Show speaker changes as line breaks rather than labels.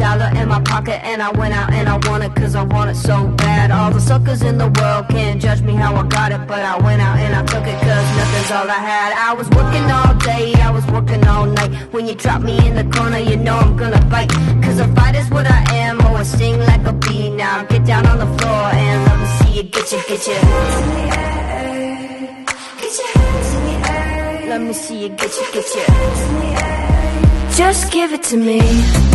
dollar in my pocket and I went out and I want it cause I want it so bad. All the suckers in the world can't judge me how I got it But I went out and I took it cause nothing's all I had. I was working all day, I was working all night. When you drop me in the corner you know I'm gonna bite. Cause a fight is what I am, oh I sting like a bee. Now get down on the floor and let me see you get you, get you. Get your hands in the air. Let me see you get you, get you. Just give it to me.